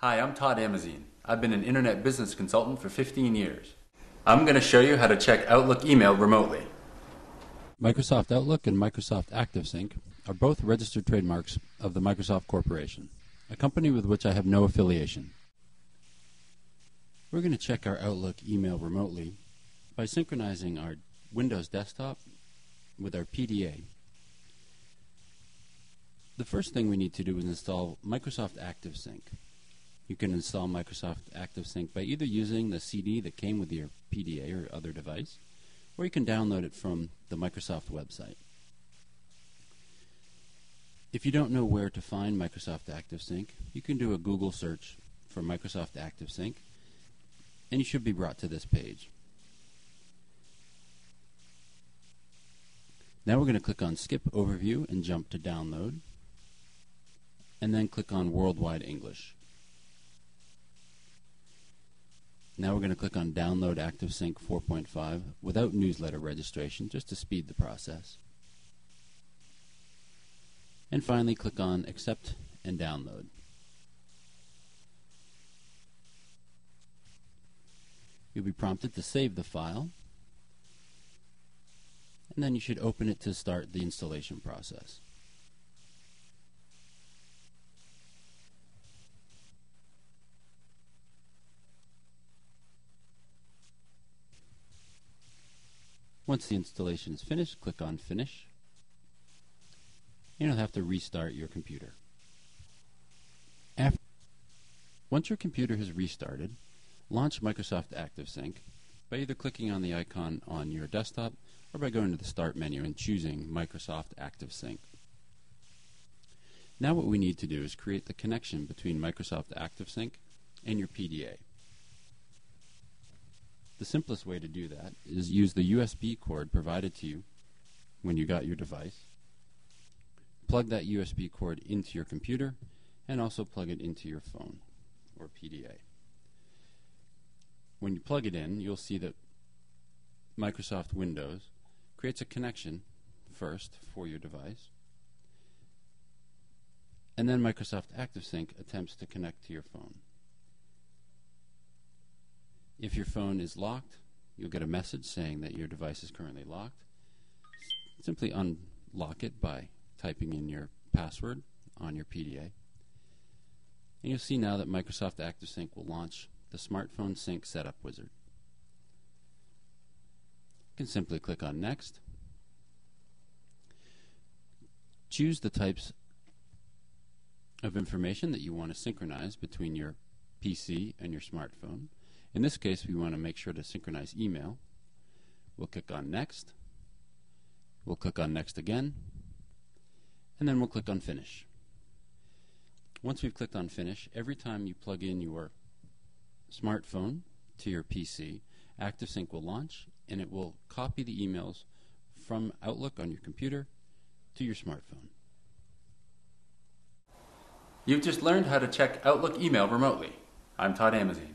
Hi, I'm Todd Amazine. I've been an internet business consultant for 15 years. I'm going to show you how to check Outlook email remotely. Microsoft Outlook and Microsoft ActiveSync are both registered trademarks of the Microsoft Corporation, a company with which I have no affiliation. We're going to check our Outlook email remotely by synchronizing our Windows desktop with our PDA. The first thing we need to do is install Microsoft ActiveSync. You can install Microsoft ActiveSync by either using the CD that came with your PDA or other device, or you can download it from the Microsoft website. If you don't know where to find Microsoft ActiveSync, you can do a Google search for Microsoft ActiveSync, and you should be brought to this page. Now we're going to click on Skip Overview and jump to Download, and then click on Worldwide English. Now we're going to click on Download ActiveSync 4.5 without newsletter registration, just to speed the process. And finally, click on Accept and Download. You'll be prompted to save the file, and then you should open it to start the installation process. Once the installation is finished, click on Finish. You'll have to restart your computer. After, once your computer has restarted, launch Microsoft ActiveSync by either clicking on the icon on your desktop or by going to the Start menu and choosing Microsoft ActiveSync. Now what we need to do is create the connection between Microsoft ActiveSync and your PDA. The simplest way to do that is use the USB cord provided to you when you got your device. Plug that USB cord into your computer and also plug it into your phone or PDA. When you plug it in, you'll see that Microsoft Windows creates a connection first for your device, and then Microsoft ActiveSync attempts to connect to your phone. If your phone is locked, you'll get a message saying that your device is currently locked. Simply unlock it by typing in your password on your PDA. And you'll see now that Microsoft ActiveSync will launch the Smartphone Sync Setup Wizard. You can simply click on Next. Choose the types of information that you want to synchronize between your PC and your smartphone. In this case, we want to make sure to synchronize email. We'll click on Next. We'll click on Next again. And then we'll click on Finish. Once we've clicked on Finish, every time you plug in your smartphone to your PC, ActiveSync will launch and it will copy the emails from Outlook on your computer to your smartphone. You've just learned how to check Outlook email remotely. I'm Todd Amazine.